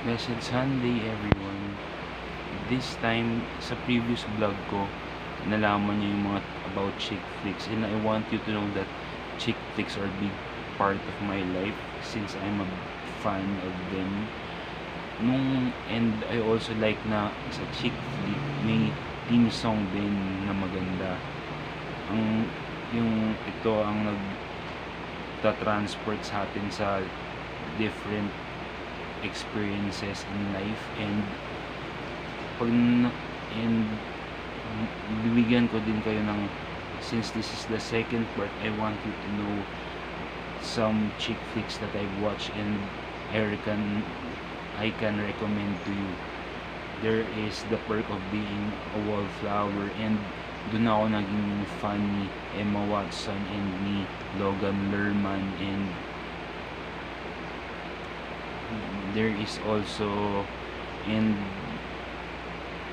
Blessed Sunday everyone. This time, sa previous vlog ko, nalaman niyo yung mga about chick flicks and I want you to know that chick flicks are a big part of my life since I'm a fan of them. Nung, and I also like na sa chick flick, may theme song din na maganda. Ang, yung ito ang nag transport sa atin sa different experiences in life and pag and bibigyan ko din kayo ng since this is the second part I want you to know some chick flicks that I've watched and I can I can recommend to you. There is the perk of being a wallflower and doon ako naging fan ni Emma Watson and ni Logan Lerman and there is also and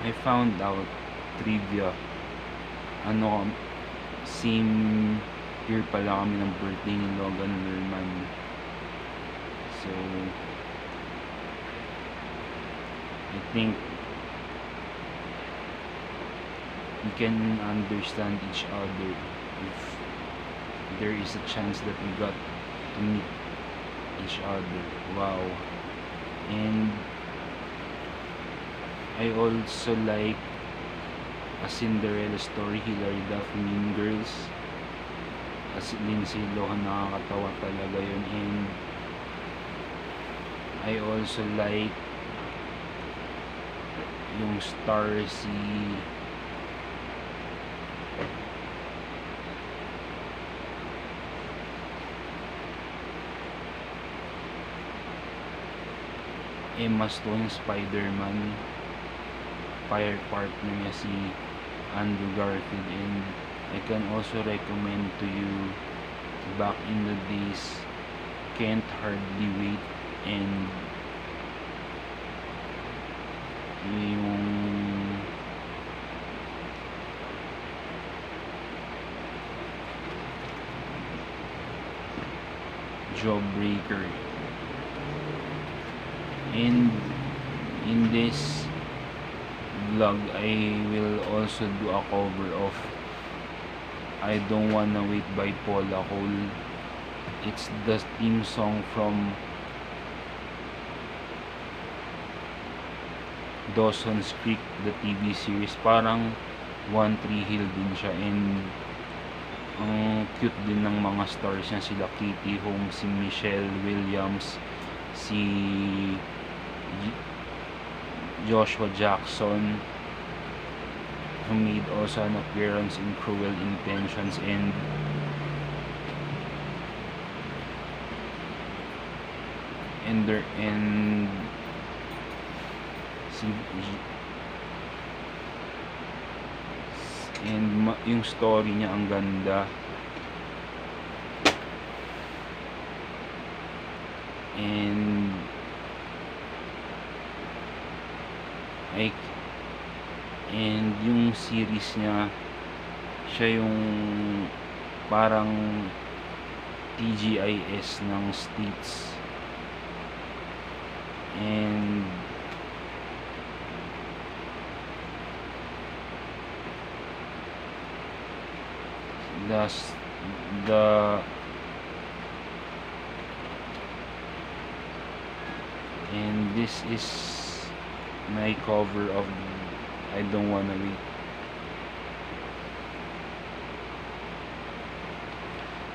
I found out trivia. Ano same year pala kami ng birthday ni Logan Lerman. So I think we can understand each other if there is a chance that we got to meet each other. Wow and I also like a Cinderella story Hilary Duff Mean Girls. As Lindsay Lohan nakakatawa talaga yun. And I also like yung star si Emma Stone Spider-Man fire partner niya si Andrew Garfield. And I can also recommend to you back in the days Can't Hardly Wait and yung Jawbreaker and in this vlog I will also do a cover of I Don't Wanna Wait by Paula Cole it's the theme song from Dawson's Creek the TV series. Parang One Tree Hill din siya. And ang cute din ng mga stars niya. Sila Katie Holmes, si Michelle Williams si Joshua Jackson who made also an appearance in Cruel Intentions and and there and and yung story niya ang ganda. And I and yung series niya siya yung parang TGIS ng states. And the the and this is my cover of I don't wanna wait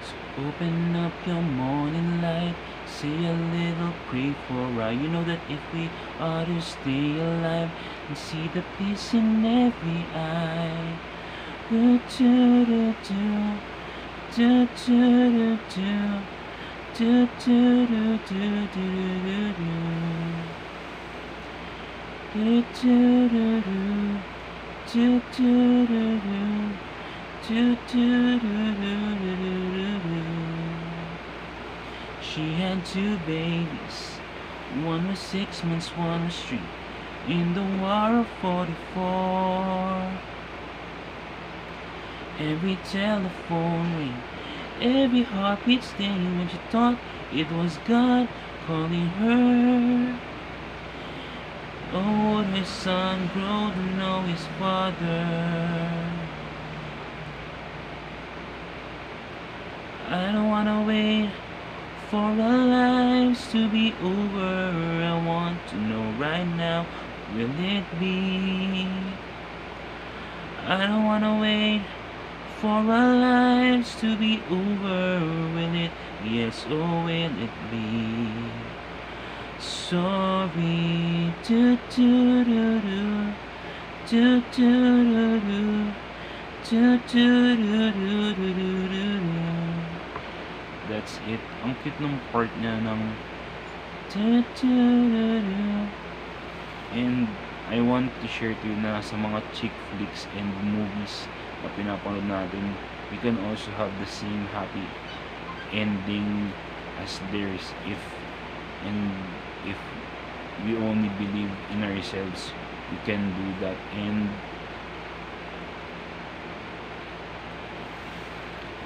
so open up your morning light say a little pray for right you know that if we are to stay alive and see the peace in every eye do do do do do do do do do do do do do do do She had two babies One was six months, one was three In the war of 44 Every telephone ring Every heartbeat staying when she thought it was God calling her Oh, would his son grow to know his father? I don't wanna wait for our lives to be over. I want to know right now, will it be? I don't wanna wait for our lives to be over. Will it? Yes, or will it be? Sorry, do do do do, do do do do, do do do do do do do. That's it. Ang cute ng part niya ng do do do do. And I want to share to you na sa mga chick flicks and movies na pinapanood natin, we can also have the same happy ending as theirs if and if we only believe in ourselves we can do that. And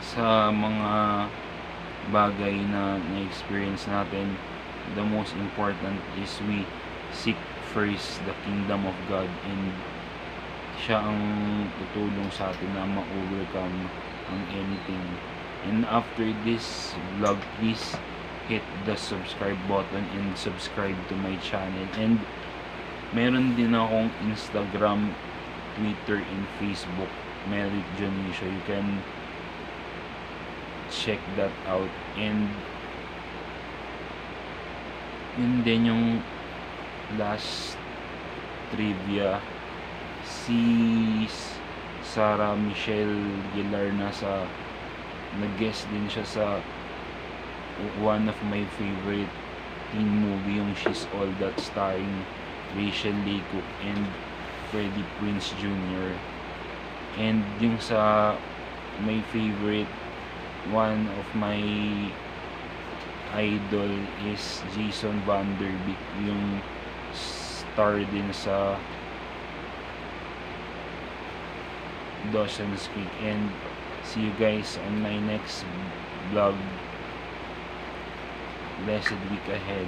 sa mga bagay na na-experience natin the most important is we seek first the kingdom of God. And siya ang tutulong sa atin na ma-overcome ang anything. And after this vlog please hit the subscribe button and subscribe to my channel. And meron din akong Instagram Twitter and Facebook. Merit Dionisio you can check that out. And yun din yung last trivia. Si Sarah Michelle Gilar nasa nag-guest din siya sa one of my favorite teen movie yung She's All That starring Rachel Lee Cook and Freddie Prinze Jr. And yung sa my favorite one of my idol is Jason Vanderbeek yung star din sa Dawson's Creek and see you guys on my next vlog blessed week ahead